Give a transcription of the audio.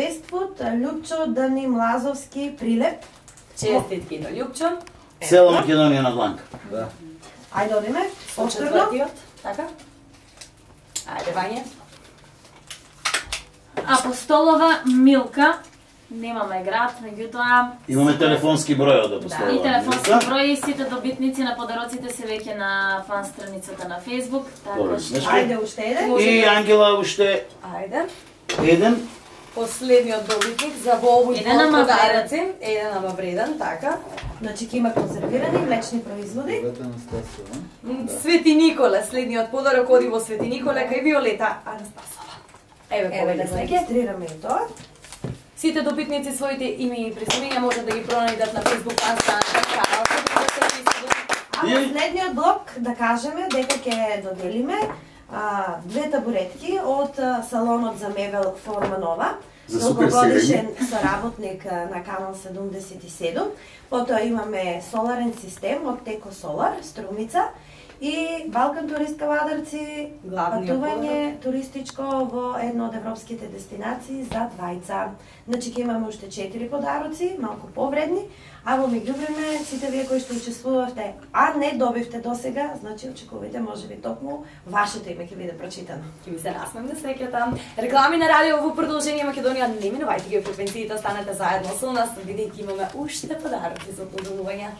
Фестфуд, Лјупчо Дани Млазовски прилеп. Честитки на Љупчо. Цела Македонија на дланка. Да. Ајде одиме, повторно. така? Ајде, Вања. Апостолова Милка. Немаме град, меѓутоа Имаме телефонски број од Да, апостолот. и телефонски број и сите добитници на подароците се веќе на фан страницата на Facebook, така Ајде уште еден. И Ангела уште Ајде. еден. Последниот добитник за во овој Еден, ама подароци. Еден ама вреден, така. Значи ќе има конзервирани млечни производи. М, Свети Николе, следниот подарок оди во Свети Николе кај Виолета Анастасова. Еве Еве да се регистрираме и тоа. Сите добитници своите имења и презимења можат да ги пронајдат на Facebook Карал. А И- во следниот блок да кажеме дека ќе доделиме а, две табуретки од салонот за мебел Форма Нова. За супер Долгогодишен соработник на Канал 77. Потоа имаме соларен систем од Теко Солар, Струмица. И Балкан туристка Вадарци, Главниот патување туристичко во една од европските дестинации за двајца. Значи ќе имаме уште четири подароци, малку повредни, а во меѓувреме сите вие кои што учествувавте, а не добивте досега, значи очекувате можеби токму вашето име ќе биде прочитано. Ќе ми се насмевне среќата. Реклами на радио во продолжение Македонија, не минувајте ги фреквенциите, останете заедно со нас, бидејќи имаме уште подароци за подолување.